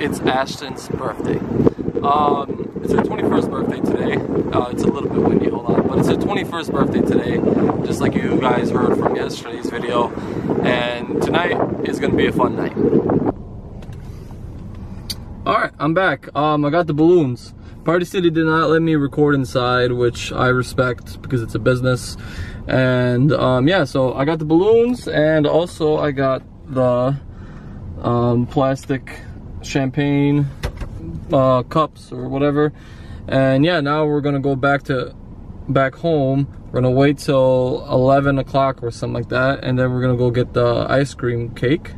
it's Ashton's birthday. Um, it's her 21st birthday today. Uh, it's a little bit windy, hold on. But it's her 21st birthday today, just like you guys heard from yesterday's video. And tonight is gonna be a fun night. Alright, I'm back. Um, I got the balloons. Party City did not let me record inside, which I respect because it's a business. And um, yeah, so I got the balloons and also I got the um, plastic champagne uh, cups or whatever. And yeah, now we're gonna go back to back home. We're gonna wait till 11 o'clock or something like that, and then we're gonna go get the ice cream cake,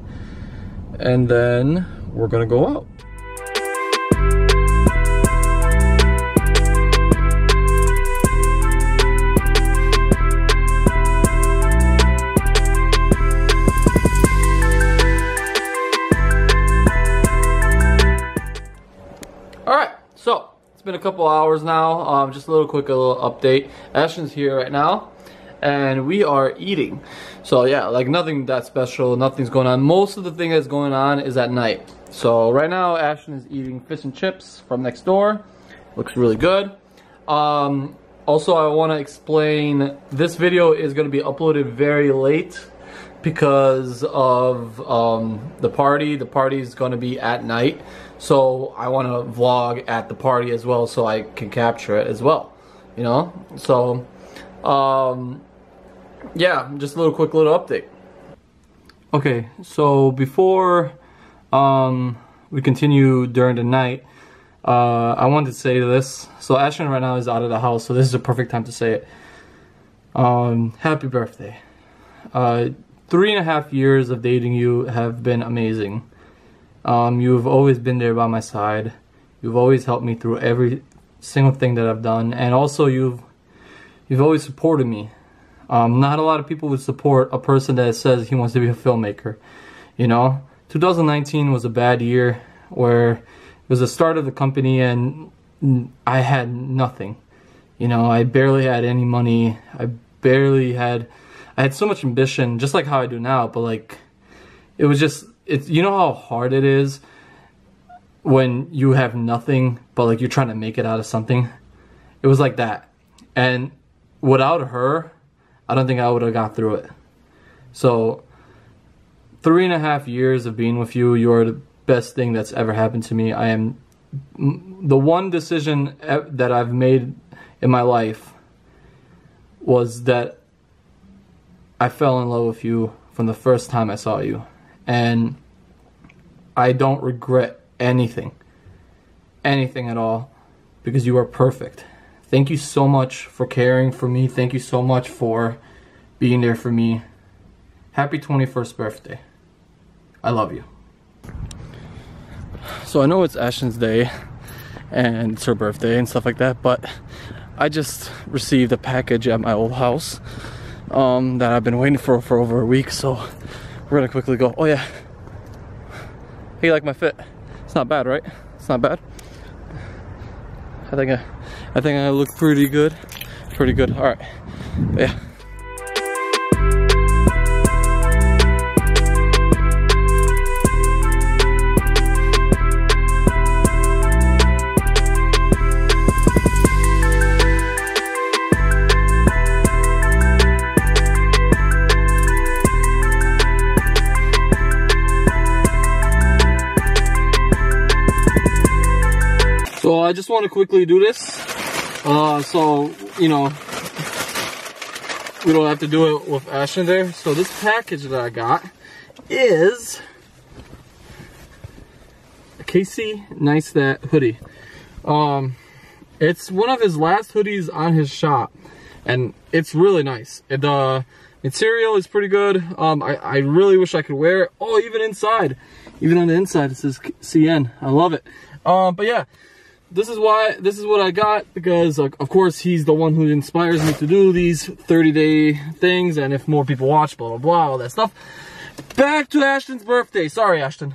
and then we're gonna go out. All right, so it's been a couple hours now. Um, just a little quick, a little update. Ashton's here right now, and we are eating. So yeah, like nothing that special, nothing's going on. Most of the thing that's going on is at night. So right now, Ashton is eating fish and chips from next door. Looks really good. Um, also, I want to explain this video is going to be uploaded very late because of um, the party. The party is going to be at night. So I want to vlog at the party as well so I can capture it as well. You know? So, um, yeah, just a little quick little update. Okay, so before um, we continue during the night, uh, I wanted to say this. So Ashton right now is out of the house, so this is a perfect time to say it. Um, happy birthday. Uh, three and a half years of dating you have been amazing. Um, you've always been there by my side. You've always helped me through every single thing that I've done, and also you've you've always supported me. Um, not a lot of people would support a person that says he wants to be a filmmaker. You know, 2019 was a bad year where it was the start of the company and I had nothing. You know, I barely had any money. I barely had. I had so much ambition, just like how I do now, but like, it was just it's you know how hard it is when you have nothing but like you're trying to make it out of something? It was like that. And without her i don't think i would have got through it. So three and a half years of being with you you're the best thing that's ever happened to me. I am the one decision that i've made in my life was that i fell in love with you from the first time i saw you and I don't regret anything. Anything at all. Because you are perfect. Thank you so much for caring for me. Thank you so much for being there for me. Happy 21st birthday. I love you. So I know it's Ashton's day and it's her birthday and stuff like that, but I just received a package at my old house um, that I've been waiting for for over a week. So we're gonna quickly go. Oh yeah. Hey, you like my fit? It's not bad, right? It's not bad. I think I, I think I look pretty good. Pretty good. All right. But yeah. So I just want to quickly do this. Uh, so, you know, we don't have to do it with Ashton there. So this package that I got is a Casey Neistat hoodie. Um, it's one of his last hoodies on his shop. And it's really nice. It, uh, material is pretty good. Um, I, I really wish I could wear it. Oh, even inside. Even on the inside it says CN. I love it. Um, but yeah this is why this is what I got because uh, of course he's the one who inspires me to do these 30 day things and if more people watch blah blah blah all that stuff. Back to Ashton's birthday. Sorry Ashton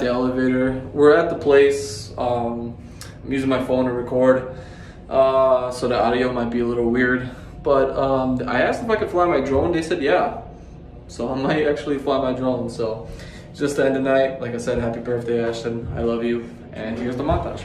the elevator. We're at the place. Um, I'm using my phone to record, uh, so the audio might be a little weird. But um, I asked if I could fly my drone. They said yeah, so I might actually fly my drone. So just to end the night, like I said, happy birthday, Ashton. I love you. And here's the montage.